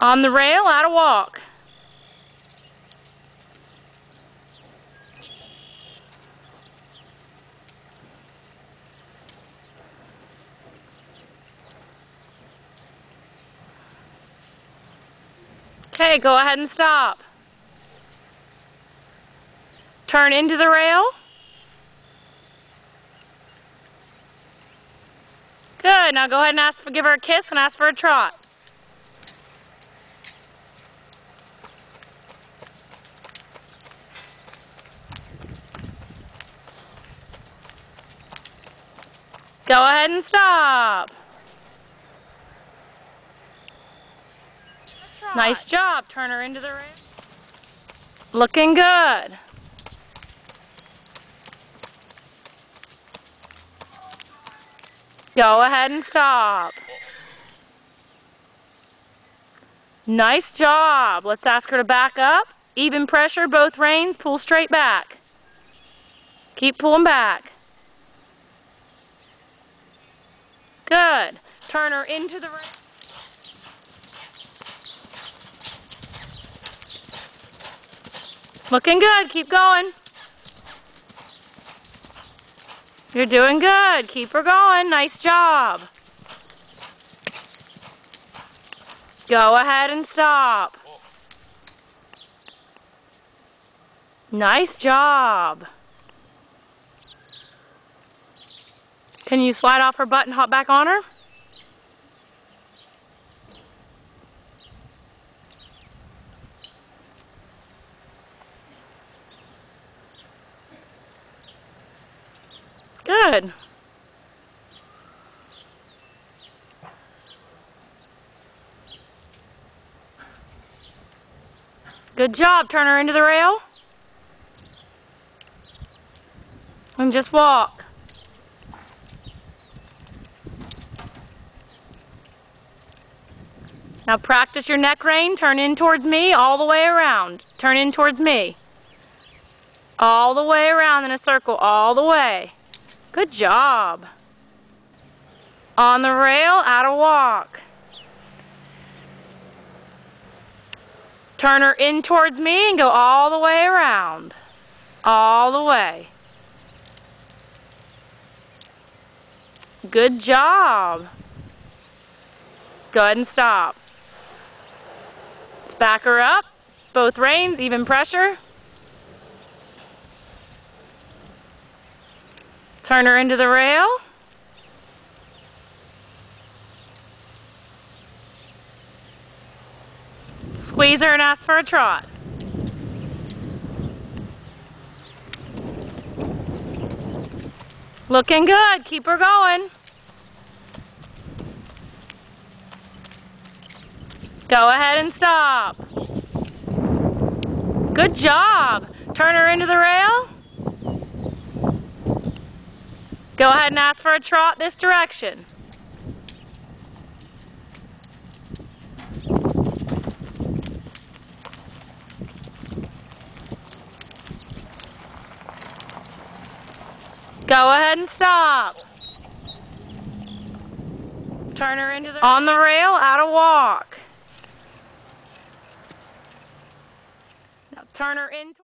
On the rail, out of walk. Okay, go ahead and stop. Turn into the rail. Good, now go ahead and ask for, give her a kiss and ask for a trot. Go ahead and stop. Nice job. Turn her into the ring. Looking good. Go ahead and stop. Nice job. Let's ask her to back up. Even pressure, both reins, pull straight back. Keep pulling back. Good. Turn her into the ring. Looking good. Keep going. You're doing good. Keep her going. Nice job. Go ahead and stop. Nice job. Can you slide off her butt and hop back on her? Good. Good job. Turn her into the rail. And just walk. Now practice your neck rein. Turn in towards me all the way around. Turn in towards me. All the way around in a circle, all the way. Good job. On the rail, out of walk. Turn her in towards me and go all the way around. All the way. Good job. Go ahead and stop. Let's back her up. Both reins, even pressure. Turn her into the rail. Squeeze her and ask for a trot. Looking good. Keep her going. Go ahead and stop. Good job. Turn her into the rail. Go ahead and ask for a trot this direction. Go ahead and stop. Turn her into the... On the rail, out of walk. Now turn her into...